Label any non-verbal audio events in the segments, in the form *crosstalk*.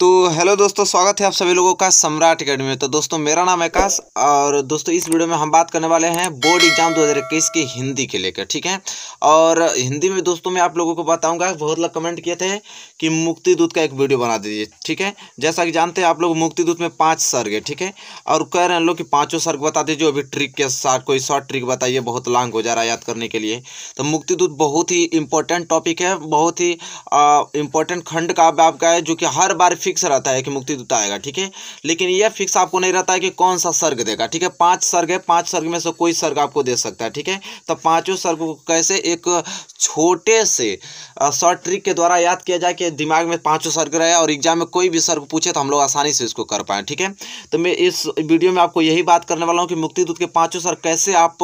तो हेलो दोस्तों, स्वागत है आप सभी लोगों का सम्राट अकेडमी में। तो दोस्तों, मेरा नाम है आकाश और दोस्तों, इस वीडियो में हम बात करने वाले हैं बोर्ड एग्ज़ाम 2021 की हिंदी के लेकर, ठीक है? और हिंदी में दोस्तों, मैं आप लोगों को बताऊँगा, बहुत लोग कमेंट किए थे कि मुक्ति दूत का एक वीडियो बना दीजिए, ठीक है? जैसा कि जानते हैं, आप लोग मुक्ति दूत में पाँच सर्ग है, ठीक है? और कह रहे हैं लोग कि पाँचों सर्ग बता दीजिए, अभी ट्रिक के साथ, कोई शॉर्ट ट्रिक बताइए, बहुत लॉन्ग हो जा रहा है याद करने के लिए। तो मुक्ति दूत बहुत ही इंपॉर्टेंट टॉपिक है, बहुत ही इंपॉर्टेंट खंड का आपका है, जो कि हर बार रहता है कि मुक्ति दूत आएगा, ठीक है? लेकिन यह फिक्स आपको नहीं रहता है कि कौन सा सर्ग देगा, ठीक है? पाँच सर्ग है, पाँच सर्ग में से कोई सर्ग आपको दे सकता है, ठीक है? तो पाँचों सर्ग को कैसे? एक छोटे से शॉर्ट ट्रिक के द्वारा याद किया जाए कि दिमाग में पाँचों सर्ग रहे और एग्ज़ाम में कोई भी सर्ग पूछे तो हम लोग आसानी से इसको कर पाएँ, ठीक है? तो मैं इस वीडियो में आपको यही बात करने वाला हूँ कि मुक्ति दूत के पाँचों सर्ग कैसे आप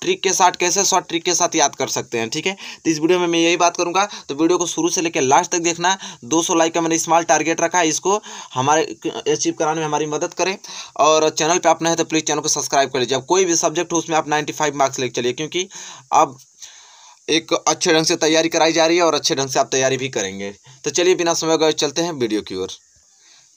ट्रिक के साथ, कैसे शॉर्ट ट्रिक के साथ याद कर सकते हैं, ठीक है? तो इस वीडियो में मैं यही बात करूँगा। तो वीडियो को शुरू से लेकर लास्ट तक देखना। दो सौ लाइक का मैंने स्मॉल टारगेट रखा है। इसको हमारे अचीव कराने में हमारी मदद करें। और चैनल पर आप नए हैं तो प्लीज़ चैनल को सब्सक्राइब कर लीजिए। अब कोई भी सब्जेक्ट हो, उसमें आप नाइन्टी मार्क्स लेकर चलिए, क्योंकि अब एक अच्छे ढंग से तैयारी कराई जा रही है और अच्छे ढंग से आप तैयारी भी करेंगे। तो चलिए बिना समय गए चलते हैं वीडियो की ओर।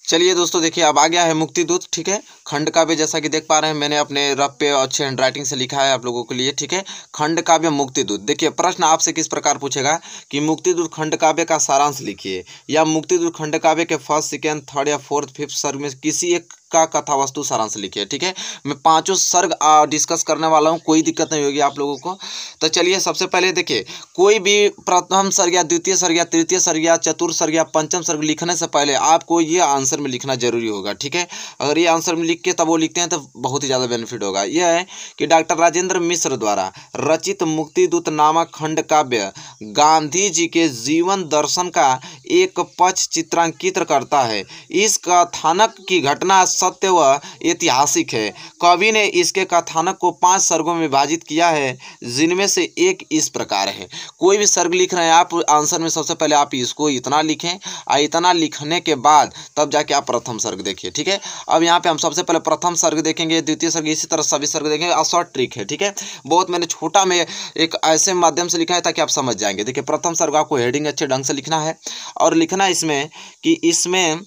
चलिए दोस्तों, देखिए, अब आ गया है मुक्ति दूत ठीक है? खंड काव्य जैसा कि देख पा रहे हैं, मैंने अपने रफ पे अच्छे हैंड राइटिंग से लिखा है आप लोगों के लिए, ठीक है? खंड काव्य मुक्ति दूत देखिए, प्रश्न आपसे किस प्रकार पूछेगा कि मुक्ति दूत खंड काव्य का सारांश लिखिए, या मुक्ति दूत खंड काव्य के फ़र्स्ट सेकेंड थर्ड या फोर्थ फिफ्थ सर्ग में किसी एक का कथा वस्तु सारांश लिखिए, ठीक है? मैं पाँचों सर्ग डिस्कस करने वाला हूँ, कोई दिक्कत नहीं होगी आप लोगों को। तो चलिए, सबसे पहले देखिए, कोई भी प्रथम सर्ग या द्वितीय सर्ग या तृतीय सर्ग या चतुर्थ सर्ग या पंचम सर्ग लिखने से पहले आपको ये आंसर में लिखना ज़रूरी होगा, ठीक है? अगर ये आंसर में लिख के तब वो लिखते हैं तो बहुत ही ज़्यादा बेनिफिट होगा। यह है कि डॉक्टर राजेंद्र मिश्र द्वारा रचित मुक्तिदूत नामक खंड काव्य गांधी जी के जीवन दर्शन का एक पक्ष चित्रांकित करता है। इस कथानक की घटना सत्य व ऐतिहासिक है। कवि ने इसके कथानक को पाँच सर्गों में विभाजित किया है, जिनमें से एक इस प्रकार है। कोई भी सर्ग लिख रहे हैं, आप आंसर में सबसे पहले आप इसको इतना लिखें और इतना लिखने के बाद तब जाके आप प्रथम सर्ग देखिए, ठीक है? अब यहाँ पे हम सबसे पहले प्रथम सर्ग देखेंगे, द्वितीय सर्ग, इसी तरह सभी सर्ग देखेंगे, और ट्रिक है, ठीक है? बहुत मैंने छोटा में एक ऐसे माध्यम से लिखा है ताकि आप समझ जाएँगे। देखिए, प्रथम सर्ग आपको हेडिंग अच्छे ढंग से लिखना है और लिखना इसमें कि इसमें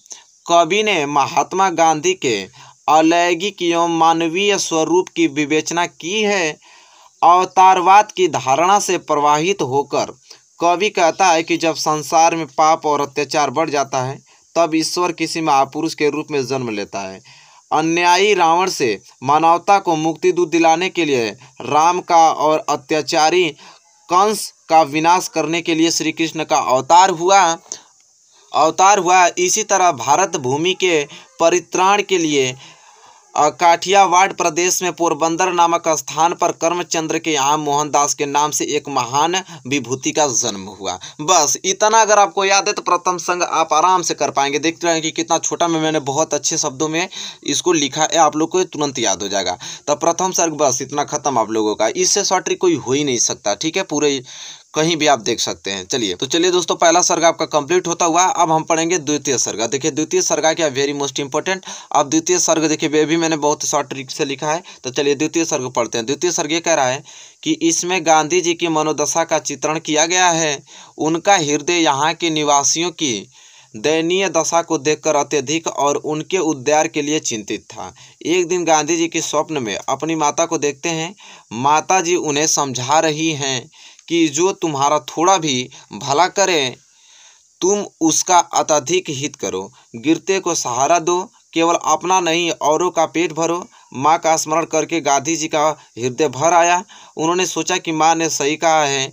कवि ने महात्मा गांधी के अलैंगिक एवं मानवीय स्वरूप की विवेचना की है, अवतारवाद की धारणा से प्रवाहित होकर। कवि कहता है कि जब संसार में पाप और अत्याचार बढ़ जाता है, तब ईश्वर किसी महापुरुष के रूप में जन्म लेता है। अन्यायी रावण से मानवता को मुक्ति दूत दिलाने के लिए राम का और अत्याचारी कंस का विनाश करने के लिए श्री कृष्ण का अवतार हुआ। अवतार हुआ। इसी तरह भारत भूमि के परित्राण के लिए काठियावाड़ प्रदेश में पोरबंदर नामक स्थान पर कर्मचंद्र के यहाँ मोहनदास के नाम से एक महान विभूति का जन्म हुआ। बस, इतना अगर आपको याद है तो प्रथम संग आप आराम से कर पाएँगे। देखते रहें कि कितना छोटा में, मैंने बहुत अच्छे शब्दों में इसको लिखा है, आप लोग को तुरंत याद हो जाएगा। तो प्रथम सर्ग बस, इतना खत्म आप लोगों का। इससे शॉर्ट कोई हो ही नहीं सकता, ठीक है? पूरे कहीं भी आप देख सकते हैं। चलिए तो चलिए दोस्तों, पहला सर्ग आपका कंप्लीट होता हुआ, अब हम पढ़ेंगे द्वितीय सर्ग। देखिए, द्वितीय सर्ग क्या वेरी मोस्ट इंपॉर्टेंट अब द्वितीय सर्ग देखिए वे भी मैंने बहुत शॉर्ट ट्रिक से लिखा है तो चलिए द्वितीय सर्ग पढ़ते हैं। द्वितीय सर्ग ये कह रहा है कि इसमें गांधी जी की मनोदशा का चित्रण किया गया है। उनका हृदय यहाँ के निवासियों की दयनीय दशा को देखकर अत्यधिक और उनके उद्धार के लिए चिंतित था। एक दिन गांधी जी के स्वप्न में अपनी माता को देखते हैं माता जी उन्हें समझा रही हैं। कि जो तुम्हारा थोड़ा भी भला करे, तुम उसका अत्यधिक हित करो। गिरते को सहारा दो, केवल अपना नहीं, औरों का पेट भरो। माँ का स्मरण करके गांधी जी का हृदय भर आया। उन्होंने सोचा कि माँ ने सही कहा है।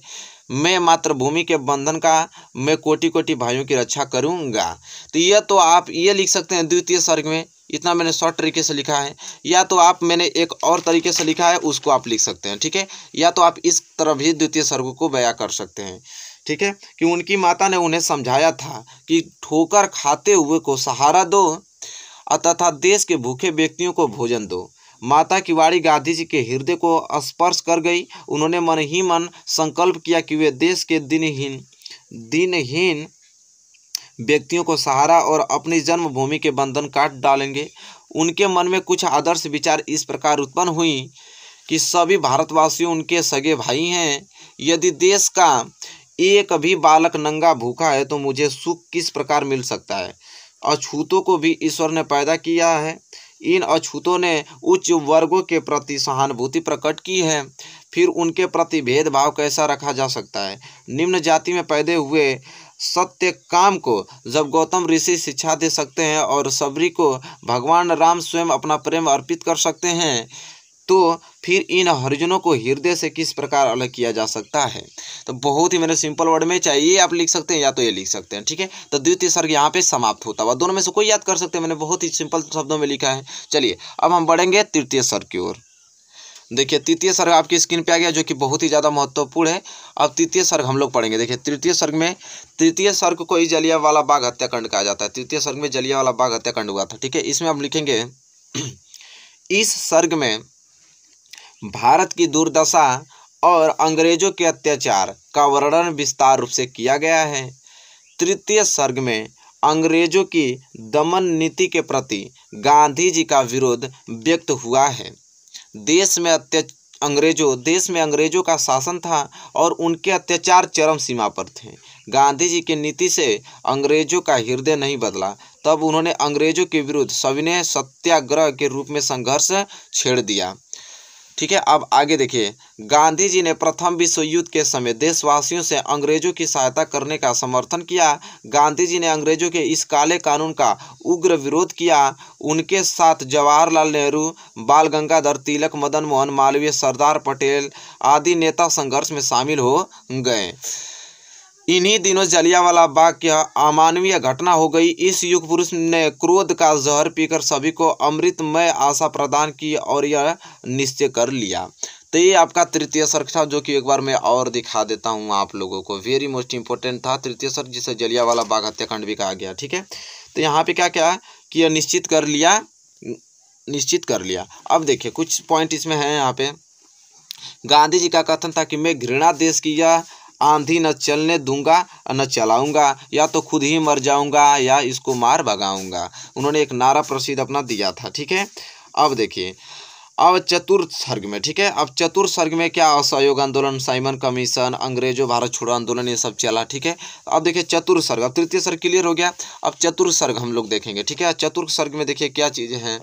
मैं मातृभूमि के बंधन का, मैं कोटि कोटि भाइयों की रक्षा करूँगा। तो यह तो आप ये लिख सकते हैं द्वितीय सर्ग में। इतना मैंने शॉर्ट तरीके से लिखा है। या तो आप मैंने एक और तरीके से लिखा है, उसको आप लिख सकते हैं, ठीक है? या तो आप इस तरह भी द्वितीय सर्ग को बया कर सकते हैं, ठीक है? कि उनकी माता ने उन्हें समझाया था कि ठोकर खाते हुए को सहारा दो तथा देश के भूखे व्यक्तियों को भोजन दो। माता की वाणी गांधी जी के हृदय को स्पर्श कर गई। उन्होंने मन ही मन संकल्प किया कि वे देश के दिनहीन दिनहीन व्यक्तियों को सहारा और अपनी जन्मभूमि के बंधन काट डालेंगे। उनके मन में कुछ आदर्श विचार इस प्रकार उत्पन्न हुई कि सभी भारतवासी उनके सगे भाई हैं। यदि देश का एक भी बालक नंगा भूखा है तो मुझे सुख किस प्रकार मिल सकता है? अछूतों को भी ईश्वर ने पैदा किया है। इन अछूतों ने उच्च वर्गों के प्रति सहानुभूति प्रकट की है। फिर उनके प्रति भेदभाव कैसा रखा जा सकता है? निम्न जाति में पैदे हुए सत्य काम को जब गौतम ऋषि शिक्षा दे सकते हैं और सबरी को भगवान राम स्वयं अपना प्रेम अर्पित कर सकते हैं तो फिर इन हरिजनों को हृदय से किस प्रकार अलग किया जा सकता है? तो बहुत ही मेरे सिंपल वर्ड में चाहिए आप लिख सकते हैं या तो ये लिख सकते हैं, ठीक है? तो द्वितीय सर्ग यहाँ पे समाप्त होता हुआ। दोनों में से कोई याद कर सकते हैं, मैंने बहुत ही सिंपल शब्दों में लिखा है। चलिए, अब हम बढ़ेंगे तृतीय सर्ग की ओर। देखिए, तृतीय सर्ग आपकी स्क्रीन पे आ गया, जो कि बहुत ही ज़्यादा महत्वपूर्ण है। अब तृतीय सर्ग हम लोग पढ़ेंगे। देखिए, तृतीय सर्ग में, तृतीय सर्ग को ही जलिया वाला बाघ हत्याकांड कहा जाता है। तृतीय सर्ग में जलिया वाला बाघ हत्याकांड हुआ था, ठीक है? इसमें हम लिखेंगे, *clears throat* इस सर्ग में भारत की दुर्दशा और अंग्रेज़ों के अत्याचार का वर्णन विस्तार रूप से किया गया है। तृतीय सर्ग में अंग्रेज़ों की दमन नीति के प्रति गांधी जी का विरोध व्यक्त हुआ है। देश में अत्या अंग्रेज़ों, देश में अंग्रेज़ों का शासन था और उनके अत्याचार चरम सीमा पर थे। गांधी जी की नीति से अंग्रेज़ों का हृदय नहीं बदला। तब उन्होंने अंग्रेज़ों के विरुद्ध सविनय सत्याग्रह के रूप में संघर्ष छेड़ दिया। ठीक है, अब आगे देखिए। गांधी जी ने प्रथम विश्व युद्ध के समय देशवासियों से अंग्रेज़ों की सहायता करने का समर्थन किया। गांधी जी ने अंग्रेज़ों के इस काले कानून का उग्र विरोध किया। उनके साथ जवाहरलाल नेहरू, बाल गंगाधर तिलक, मदन मोहन मालवीय, सरदार पटेल आदि नेता संघर्ष में शामिल हो गए। इन्हीं दिनों जलियावाला बाग की अमानवीय घटना हो गई। इस युग पुरुष ने क्रोध का जहर पीकर सभी को अमृतमय आशा प्रदान की और यह निश्चय कर लिया। तो ये आपका तृतीय सर्ग था, जो कि एक बार मैं और दिखा देता हूँ आप लोगों को। वेरी मोस्ट इंपॉर्टेंट था तृतीय सर्ग, जिसे जलियावाला बाग हत्याकांड भी कहा गया, ठीक है? तो यहाँ पे क्या क्या कि यह निश्चित कर लिया, निश्चित कर लिया। अब देखिए, कुछ पॉइंट इसमें है यहाँ पे। गांधी जी का कथन था कि मैं घृणा देश की यह आंधी न चलने दूँगा, न चलाऊँगा, या तो खुद ही मर जाऊँगा, या इसको मार भगाऊँगा। उन्होंने एक नारा प्रसिद्ध अपना दिया था, ठीक है? अब देखिए, अब चतुर्थ सर्ग में, ठीक है? अब चतुर्थ सर्ग में क्या असहयोग आंदोलन, साइमन कमीशन, अंग्रेज़ों, भारत छोड़ो आंदोलन, ये सब चला, ठीक है? अब देखिए चतुर्थ सर्ग अब तृतीय सर्ग क्लियर हो गया। अब चतुर्थ सर्ग हम लोग देखेंगे, ठीक है? चतुर्थ सर्ग में देखिए क्या चीज़ें हैं।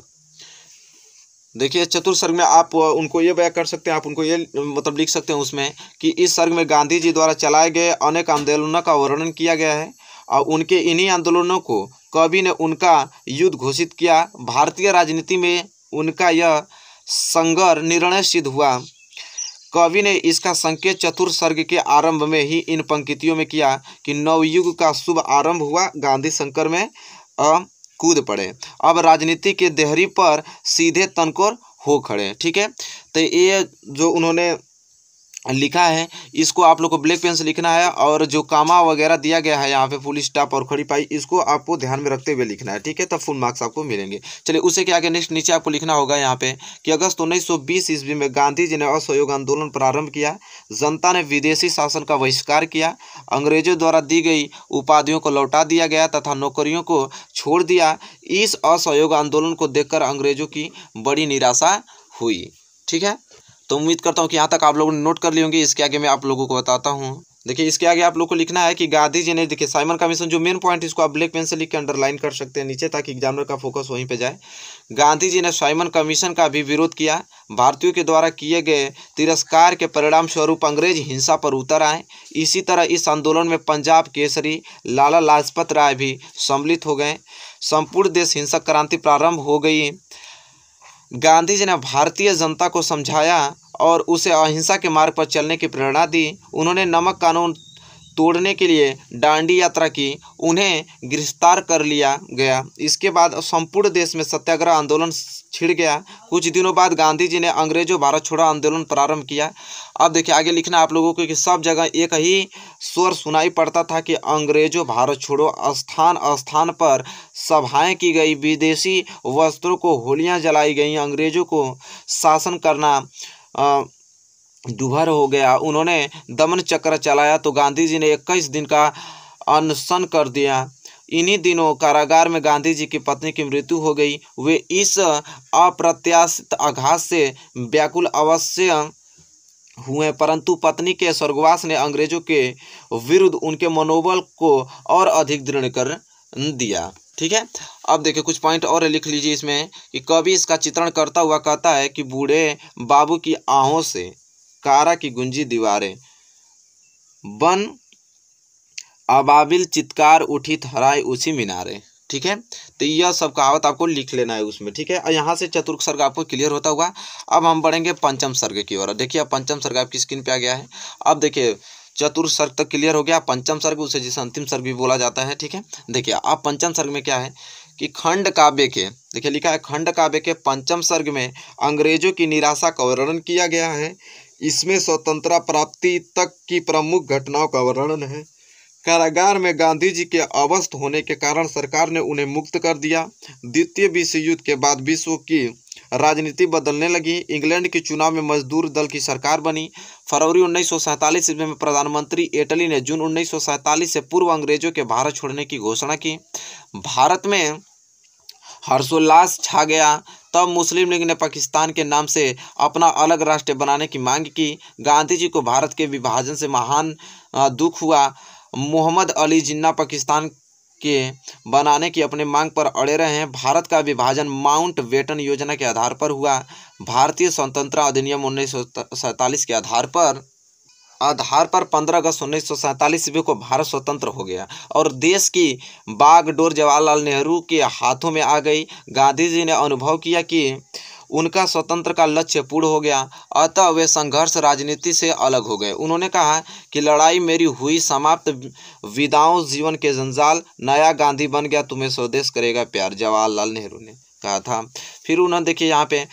देखिए चतुर्थ सर्ग में आप उनको ये बयां कर सकते हैं, आप उनको ये मतलब लिख सकते हैं उसमें कि इस सर्ग में गांधी जी द्वारा चलाए गए अनेक आंदोलनों का वर्णन किया गया है और उनके इन्हीं आंदोलनों को कवि ने उनका युद्ध घोषित किया। भारतीय राजनीति में उनका यह संगर निर्णय सिद्ध हुआ। कवि ने इसका संकेत चतुर सर्ग के आरंभ में ही इन पंक्तियों में किया कि नवयुग का शुभ आरंभ हुआ गांधी शंकर में। कूद पड़े। अब राजनीति के देहरी पर सीधे तनकोर हो खड़े, ठीक है? तो ये जो उन्होंने लिखा है, इसको आप लोग को ब्लैक पेन से लिखना है और जो कामा वगैरह दिया गया है यहाँ पे फुल स्टॉप और खड़ी पाई, इसको आपको ध्यान में रखते हुए लिखना है, ठीक है? तब फुल मार्क्स आपको मिलेंगे। चलिए, उसे के आगे नेक्स्ट नीचे आपको लिखना होगा यहाँ पे कि अगस्त उन्नीस सौ बीस ईस्वी में गांधी जी ने असहयोग आंदोलन प्रारंभ किया, जनता ने विदेशी शासन का बहिष्कार किया, अंग्रेज़ों द्वारा दी गई उपाधियों को लौटा दिया गया तथा नौकरियों को छोड़ दिया। इस असहयोग आंदोलन को देखकर अंग्रेज़ों की बड़ी निराशा हुई, ठीक है? तो उम्मीद करता हूँ कि यहाँ तक आप लोगों ने नोट कर ली होंगी। इसके आगे मैं आप लोगों को बताता हूँ। देखिए, इसके आगे आप लोग को लिखना है कि गांधी जी ने, देखिए साइमन कमीशन जो मेन पॉइंट इसको आप ब्लैक पेन से लिख के अंडरलाइन कर सकते हैं नीचे, ताकि एग्जामिनर का फोकस वहीं पे जाए। गांधी जी ने साइमन कमीशन का भी विरोध किया। भारतीयों के द्वारा किए गए तिरस्कार के परिणाम स्वरूप अंग्रेज़ हिंसा पर उतर आए। इसी तरह इस आंदोलन में पंजाब केसरी, लाला लाजपत राय भी सम्मिलित हो गए। संपूर्ण देश हिंसक क्रांति प्रारंभ हो गई। गांधी जी ने भारतीय जनता को समझाया और उसे अहिंसा के मार्ग पर चलने की प्रेरणा दी। उन्होंने नमक कानून तोड़ने के लिए डांडी यात्रा की, उन्हें गिरफ़्तार कर लिया गया। इसके बाद संपूर्ण देश में सत्याग्रह आंदोलन छिड़ गया। कुछ दिनों बाद गांधी जी ने अंग्रेज़ों भारत छोड़ो आंदोलन प्रारंभ किया। अब देखिए, आगे लिखना आप लोगों को कि सब जगह एक ही स्वर सुनाई पड़ता था कि अंग्रेज़ों भारत छोड़ो स्थान स्थान पर सभाएँ की गई, विदेशी वस्त्रों को होलियाँ जलाई गई, अंग्रेज़ों को शासन करना दुभर हो गया। उन्होंने दमन चक्र चलाया तो गांधी जी ने इक्कीस दिन का अनशन कर दिया। इन्हीं दिनों कारागार में गांधी जी की पत्नी की मृत्यु हो गई। वे इस अप्रत्याशित आघात से व्याकुल अवश्य हुए, परंतु पत्नी के स्वर्गवास ने अंग्रेज़ों के विरुद्ध उनके मनोबल को और अधिक दृढ़ कर दिया। ठीक है? अब देखिए, कुछ पॉइंट और लिख लीजिए इसमें कि कवि इसका चित्रण करता हुआ कहता है कि बूढ़े बाबू की आहों से कारा की गुंजी दीवारें। बन अबाबिल चित्कार उठी थराए उसी मीनारे। ठीक है? तो यह सब कहावत आपको लिख लेना है उसमें। ठीक है? और यहाँ से चतुर्थ सर्ग आपको क्लियर होता हुआ अब हम बढ़ेंगे पंचम सर्ग की ओर। देखिए, अब पंचम सर्ग आपकी स्क्रीन पे आ गया है। अब देखिए, चतुर्थ सर्ग तक क्लियर हो गया। पंचम सर्ग, उसे जिसे अंतिम सर्ग भी बोला जाता है। ठीक है? देखिए, अब पंचम सर्ग में क्या है कि खंड काव्य के, देखिए लिखा है, खंड काव्य के पंचम सर्ग में अंग्रेज़ों की निराशा का वर्णन किया गया है इसमें स्वतंत्रता प्राप्ति तक की प्रमुख घटनाओं का वर्णन है। कारागार में गांधी जी के अवस्थ होने के कारण सरकार ने उन्हें मुक्त कर दिया। द्वितीय विश्व युद्ध के बाद विश्व की राजनीति बदलने लगी। इंग्लैंड के चुनाव में मजदूर दल की सरकार बनी। फरवरी उन्नीस ईस्वी में प्रधानमंत्री इटली ने जून उन्नीस से पूर्व अंग्रेज़ों के भारत छोड़ने की घोषणा की। भारत में हर्षोल्लास छा गया। तब मुस्लिम लीग ने पाकिस्तान के नाम से अपना अलग राष्ट्र बनाने की मांग की। गांधी जी को भारत के विभाजन से महान दुख हुआ। मोहम्मद अली जिन्ना पाकिस्तान के बनाने की अपने मांग पर अड़े रहे हैं। भारत का विभाजन माउंट बेटन योजना के आधार पर हुआ। भारतीय स्वतंत्रता अधिनियम उन्नीस सौ सैंतालीस के आधार पर आधार पर 15 अगस्त उन्नीस सौ को भारत स्वतंत्र हो गया और देश की बागडोर जवाहरलाल नेहरू के हाथों में आ गई। गांधी जी ने अनुभव किया कि उनका स्वतंत्र का लक्ष्य पूर्ण हो गया, अतः वे संघर्ष राजनीति से अलग हो गए। उन्होंने कहा कि लड़ाई मेरी हुई, समाप्त विदाओं, जीवन के जंजाल, नया गांधी बन गया, तुम्हें स्वदेश करेगा प्यार, जवाहरलाल नेहरू ने कहा था। फिर उन्होंने देखिए यहाँ पे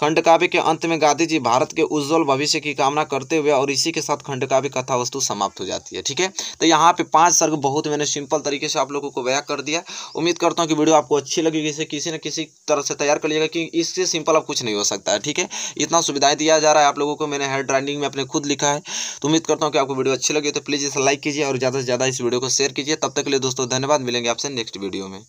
खंडकाव्य के अंत में गांधी जी भारत के उज्जवल भविष्य की कामना करते हुए और इसी के साथ खंडकाव्य कथा वस्तु समाप्त हो जाती है, ठीक है? तो यहाँ पे पाँच सर्ग बहुत मैंने सिंपल तरीके से आप लोगों को बयां कर दिया। उम्मीद करता हूँ कि वीडियो आपको अच्छी लगी इसे किसी न किसी तरह से तैयार कर लीजिएगा कि इससे सिंपल अब कुछ नहीं हो सकता है, ठीक है? इतना सुविधाएँ दिया जा रहा है आप लोगों को, मैंने हेड राइटिंग में अपने खुद लिखा है। तो उम्मीद करता हूँ कि आपको वीडियो अच्छी लगी तो प्लीज़ इसे लाइक कीजिए और ज़्यादा से ज़्यादा इस वीडियो को शेयर कीजिए। तब तक के लिए दोस्तों, धन्यवाद, मिलेंगे आपसे नेक्स्ट वीडियो में।